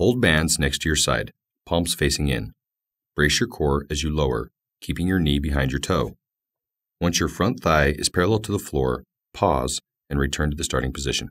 Hold bands next to your side, palms facing in. Brace your core as you lower, keeping your knee behind your toe. Once your front thigh is parallel to the floor, pause and return to the starting position.